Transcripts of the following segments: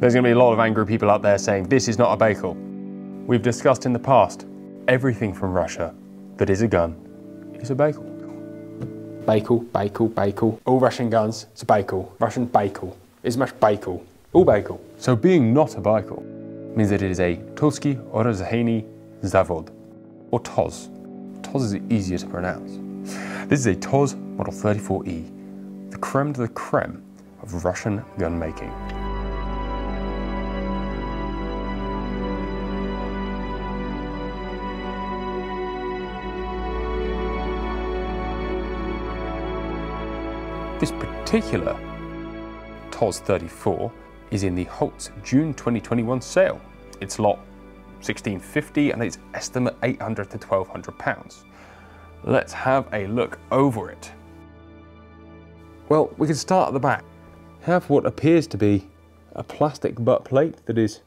There's going to be a lot of angry people out there saying this is not a Baikal. We've discussed in the past everything from Russia that is a gun is a Baikal. Baikal, Baikal, Baikal. All Russian guns, it's a Baikal. Russian Baikal. much Baikal. All Baikal. So being not a Baikal means that it is a Tulsky Orozheny Zavod, or TOZ. TOZ is easier to pronounce. This is a TOZ Model 34E, the creme de la creme of Russian gun making. This particular TOZ 34 is in the Holts June 2021 sale. It's lot 1650 and it's estimate 800 to 1200 pounds. Let's have a look over it. Well, we can start at the back. Have what appears to be a plastic butt plate that is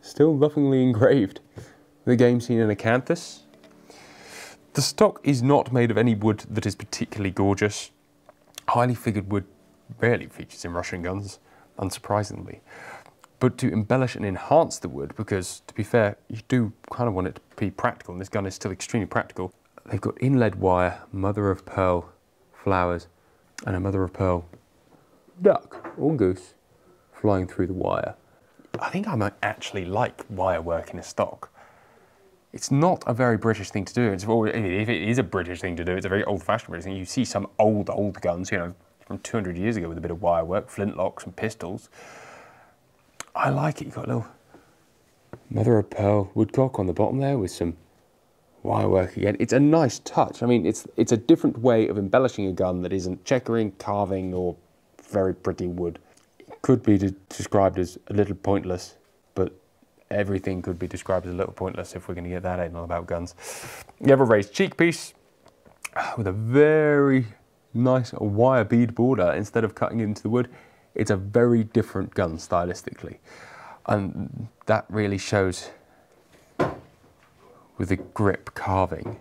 still lovingly engraved. The game scene in Acanthus. The stock is not made of any wood that is particularly gorgeous. Highly figured wood rarely features in Russian guns, unsurprisingly. But to embellish and enhance the wood, because to be fair, you do kind of want it to be practical, and this gun is still extremely practical. They've got inlaid wire, mother of pearl flowers, and a mother of pearl duck or goose flying through the wire. I think I might actually like wire work in a stock. It's not a very British thing to do. It's, if it is a British thing to do, it's a very old-fashioned British thing. You see some old, old guns, you know, from 200 years ago with a bit of wire work, flintlocks and pistols. I like it. You've got a little mother of pearl woodcock on the bottom there with some wire work again. It's a nice touch. I mean, it's it's a different way of embellishing a gun that isn't checkering, carving, or very pretty wood. It could be described as a little pointless, everything could be described as a little pointless if we're going to get that anal about guns. You have a raised cheek piece ah, with a very nice wire bead border instead of cutting into the wood. It's a very different gun stylistically. And that really shows with the grip carving.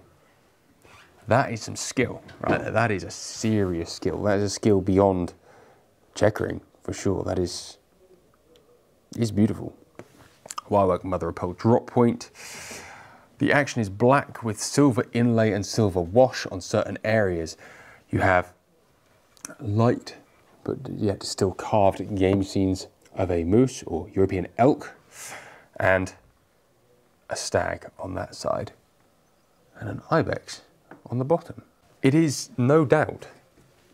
That is some skill, right? That is a serious skill. That is a skill beyond checkering, for sure. That is, is beautiful. Wirework mother of pearl drop point. The action is black with silver inlay and silver wash on certain areas. You have light, but yet still carved game scenes of a moose or European elk and a stag on that side and an ibex on the bottom. It is no doubt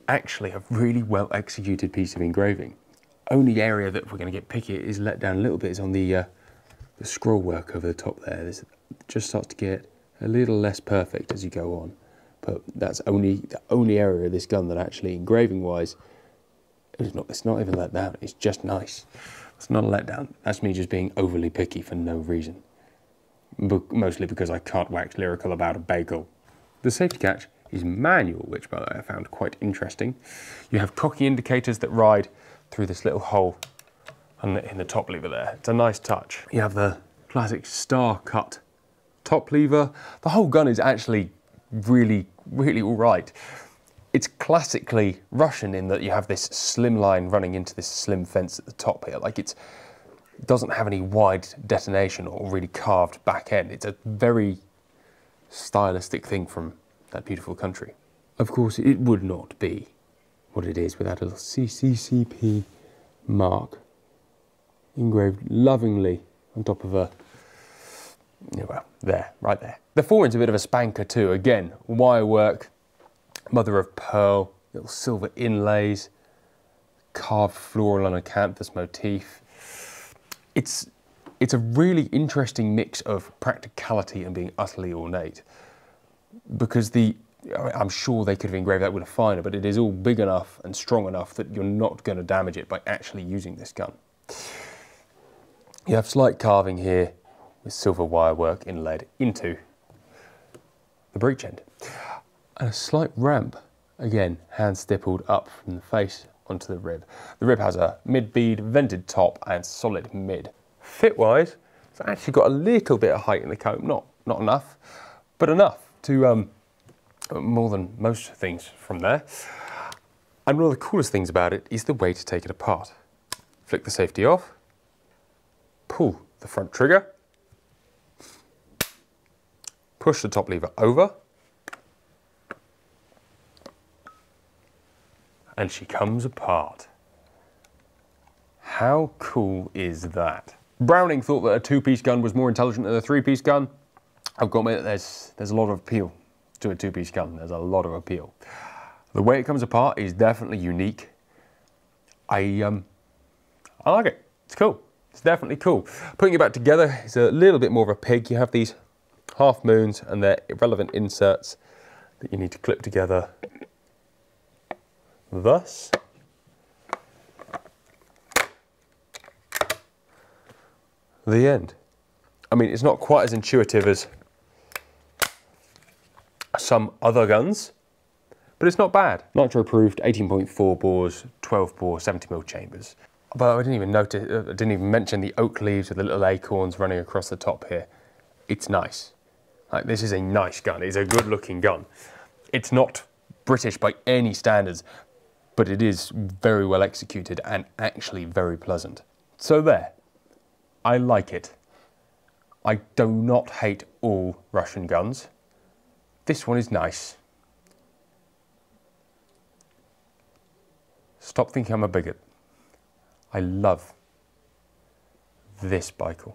actually a really well executed piece of engraving. Only area that we're going to get picky is let down a little bit is on the uh, the scroll work over the top there. This just starts to get a little less perfect as you go on. But that's only the only area of this gun that actually engraving wise it's not it's not even let down, it's just nice. It's not a letdown. That's me just being overly picky for no reason. But mostly because I can't wax lyrical about a bagel. The safety catch is manual, which by the way I found quite interesting. You have cocking indicators that ride through this little hole in the top lever there. It's a nice touch. You have the classic star cut top lever. The whole gun is actually really, really all right. It's classically Russian in that you have this slim line running into this slim fence at the top here. Like it's, it doesn't have any wide detonation or really carved back end. It's a very stylistic thing from that beautiful country. Of course, it would not be what it is without a little CCCP mark engraved lovingly on top of a, well, there, right there. The foreend's a bit of a spanker too. Again, wire work, mother of pearl, little silver inlays, carved floral on acanthus motif. It's, it's a really interesting mix of practicality and being utterly ornate because the I'm sure they could have engraved that with a finer, but it is all big enough and strong enough that you're not going to damage it by actually using this gun. You have slight carving here with silver wire work inlaid into the breech end. And a slight ramp, again, hand stippled up from the face onto the rib. The rib has a mid-bead, vented top and solid mid. Fit-wise, it's actually got a little bit of height in the comb, not, not enough, but enough to um, more than most things from there. And one of the coolest things about it is the way to take it apart. Flick the safety off. Pull the front trigger. Push the top lever over. And she comes apart. How cool is that? Browning thought that a two-piece gun was more intelligent than a three-piece gun. I've got to admit, there's, there's a lot of appeal to a two-piece gun. There's a lot of appeal. The way it comes apart is definitely unique. I, um, I like it. It's cool. It's definitely cool. Putting it back together is a little bit more of a pig. You have these half moons and their irrelevant inserts that you need to clip together thus. The end. I mean, it's not quite as intuitive as some other guns, but it's not bad. Nitro approved 18.4 bores, 12 bore, 70mm chambers. But I didn't even notice, uh, I didn't even mention the oak leaves with the little acorns running across the top here. It's nice. Like, this is a nice gun. It's a good looking gun. It's not British by any standards, but it is very well executed and actually very pleasant. So there, I like it. I do not hate all Russian guns. This one is nice. Stop thinking I'm a bigot. I love this Baikal.